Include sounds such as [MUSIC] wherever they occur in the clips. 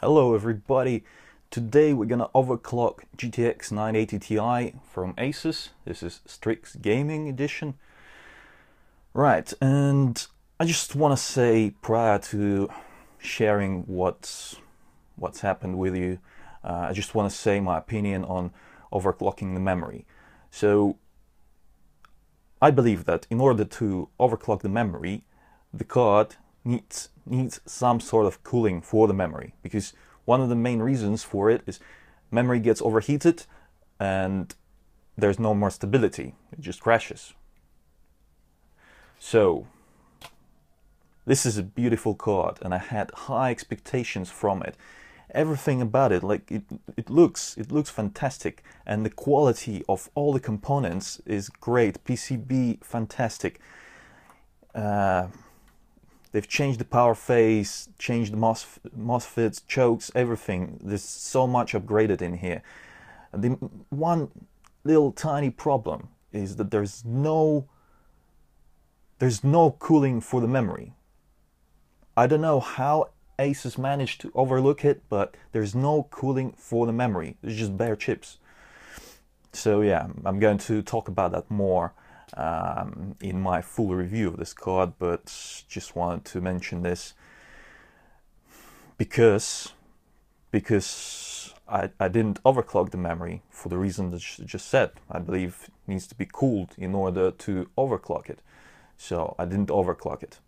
Hello everybody, today we're gonna overclock GTX 980 Ti from Asus. This is Strix Gaming Edition. Right, and I just want to say prior to sharing what's what's happened with you, uh, I just want to say my opinion on overclocking the memory. So I believe that in order to overclock the memory, the card needs needs some sort of cooling for the memory because one of the main reasons for it is memory gets overheated and there's no more stability it just crashes. So this is a beautiful card and i had high expectations from it. Everything about it like it, it looks it looks fantastic and the quality of all the components is great. Pcb fantastic. Uh, They've changed the power phase, changed the MOS, MOSFETs, chokes, everything. There's so much upgraded in here. The one little tiny problem is that there's no there's no cooling for the memory. I don't know how Asus managed to overlook it, but there's no cooling for the memory. It's just bare chips. So yeah, I'm going to talk about that more um, in my full review of this card, but just wanted to mention this because because I, I didn't overclock the memory for the reason that you just said. I believe it needs to be cooled in order to overclock it. So I didn't overclock it.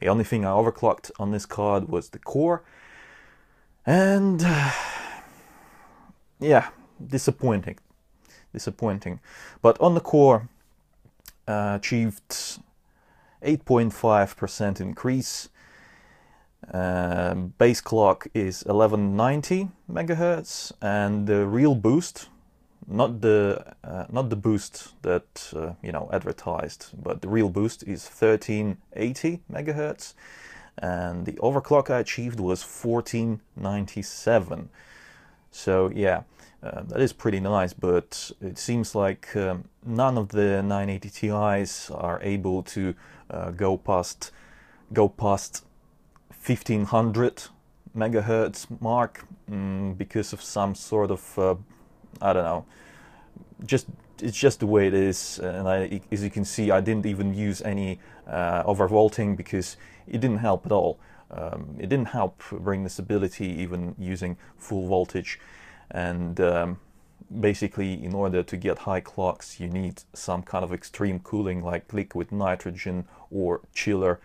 The only thing I overclocked on this card was the core. And uh, [SIGHS] yeah, disappointing. Disappointing. But on the core, uh, achieved 8.5% increase. Uh, base clock is 1190 megahertz, and the real boost, not the uh, not the boost that uh, you know advertised, but the real boost is 1380 megahertz, and the overclock I achieved was 1497. So yeah, uh, that is pretty nice, but it seems like um, none of the 980 Ti's are able to uh, go past go past 1500 megahertz mark um, because of some sort of uh, I don't know. Just it's just the way it is, and I, as you can see, I didn't even use any uh, overvolting because it didn't help at all. Um, it didn't help bring the stability even using full voltage. And um, basically in order to get high clocks you need some kind of extreme cooling like liquid nitrogen or chiller.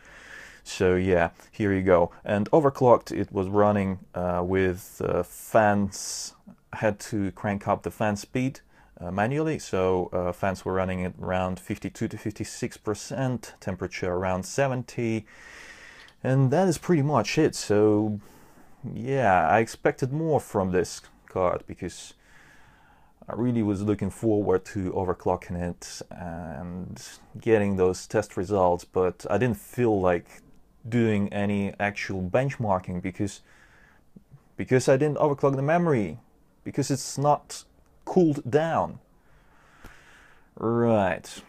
So yeah here you go. And overclocked it was running uh, with uh, fans had to crank up the fan speed uh, manually. So uh, fans were running at around 52 to 56 percent temperature around 70 and that is pretty much it so yeah I expected more from this card because I really was looking forward to overclocking it and getting those test results, but I didn't feel like doing any actual benchmarking because because I didn't overclock the memory because it's not cooled down. Right.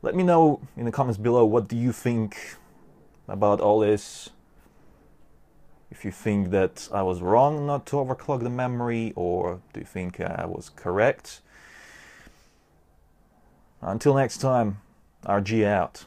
Let me know in the comments below what do you think about all this if you think that I was wrong not to overclock the memory or do you think I was correct. Until next time, RG out.